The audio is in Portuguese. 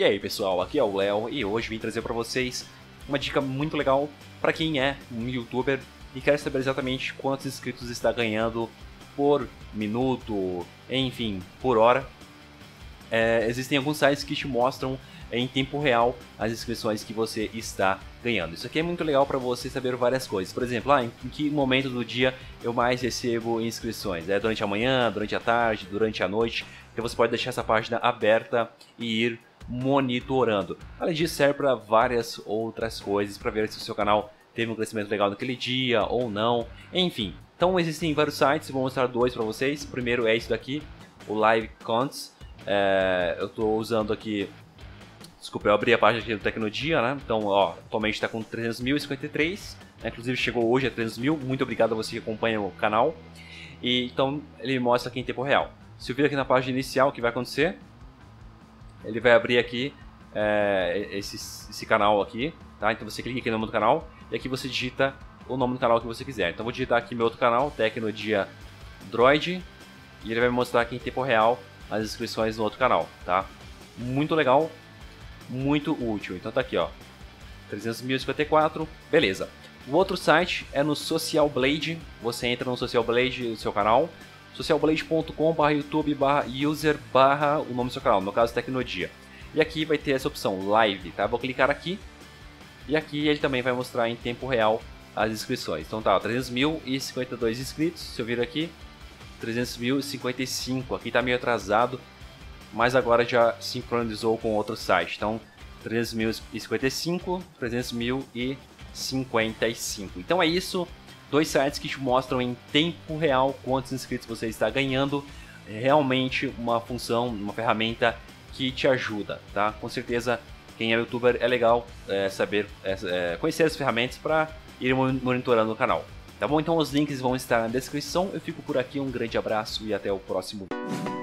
E aí pessoal, aqui é o Léo e hoje vim trazer para vocês uma dica muito legal para quem é um youtuber e quer saber exatamente quantos inscritos está ganhando por minuto, enfim, por hora. É, existem alguns sites que te mostram em tempo real as inscrições que você está ganhando. Isso aqui é muito legal para você saber várias coisas. Por exemplo, ah, em que momento do dia eu mais recebo inscrições? É durante a manhã, durante a tarde, durante a noite? Então você pode deixar essa página aberta e ir monitorando. Além disso, serve para várias outras coisas, para ver se o seu canal teve um crescimento legal naquele dia ou não, enfim. Então existem vários sites, vou mostrar dois para vocês. O primeiro é esse daqui, o Live Counts. É, eu estou usando aqui, desculpa, eu abri a página aqui do Tecnodia, né? Então, ó, atualmente está com 300.053, né? inclusive chegou hoje a 300 mil. Muito obrigado a você que acompanha o canal. E então ele mostra aqui em tempo real. Se eu vir aqui na página inicial, o que vai acontecer? Ele vai abrir aqui é, esse, esse canal aqui, tá? Então você clica aqui no nome do canal e aqui você digita o nome do canal que você quiser. Então vou digitar aqui meu outro canal, Tecnodia Droid, e ele vai me mostrar aqui em tempo real as inscrições no outro canal, tá? Muito legal, muito útil. Então tá aqui, ó, 300.054, beleza. O outro site é no Social Blade, você entra no Social Blade, o seu canal, socialblade.com youtube user o nome do seu canal, no caso Tecnodia. E aqui vai ter essa opção, live, tá? Vou clicar aqui e aqui ele também vai mostrar em tempo real as inscrições. Então tá, 300.052 inscritos, se eu vir aqui, 300.055, aqui tá meio atrasado, mas agora já sincronizou com outro site. Então 300.055, 300.055. Então é isso dois sites que te mostram em tempo real quantos inscritos você está ganhando. É realmente uma função, uma ferramenta que te ajuda, tá? Com certeza, quem é youtuber é legal é, saber, é, é conhecer as ferramentas para ir monitorando o canal. Tá bom? Então os links vão estar na descrição. Eu fico por aqui, um grande abraço e até o próximo vídeo.